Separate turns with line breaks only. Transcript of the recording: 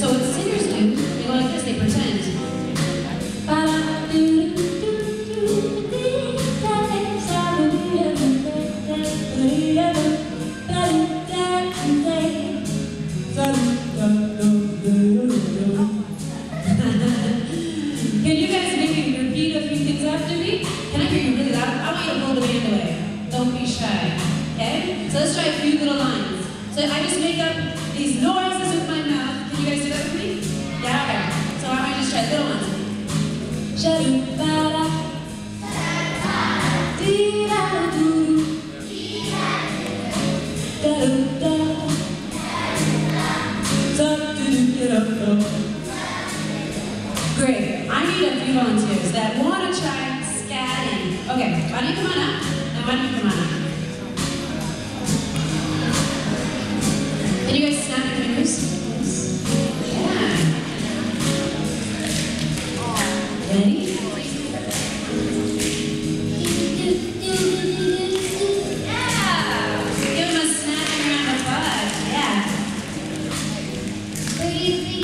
So what singers do, they go like this, they pretend. Can you guys repeat a few things after me? Can I hear you really loud? I want you to blow the band away. Don't be shy. Okay? So let's try a few little lines. So I just make up these noises Great. I need a few volunteers that want to try scatting. Okay, why don't you come on up? And why don't you come on up? Can you guys snap your fingers? Yeah. Ready? easy.